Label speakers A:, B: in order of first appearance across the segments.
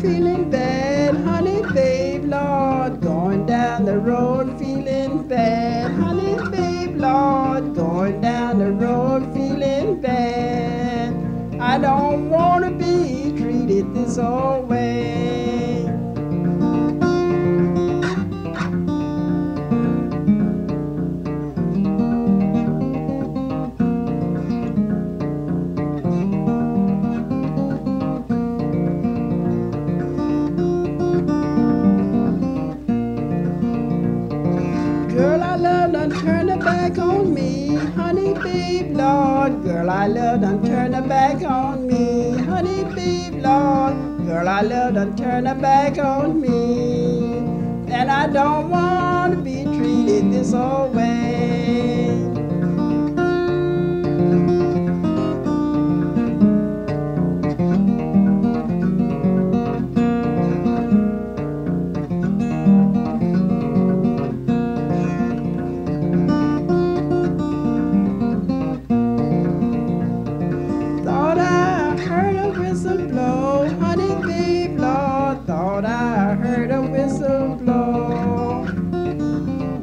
A: feeling bad, honey babe, Lord. Going down the road feeling bad, honey babe, Lord. Going down I don't wanna be treated this old way. Girl, I love done turn her back on me. Girl, I love done turn her back on me, honey babe, Lord. Girl, I love done turn her back on me, and I don't wanna be treated this old way.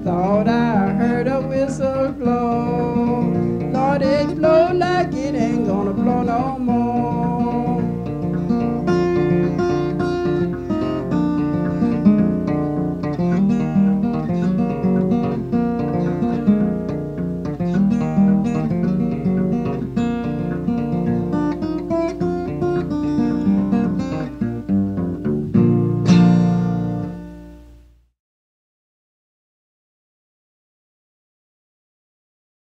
A: Thought I heard a whistle blow. Lord, it blow like it ain't gonna blow no more.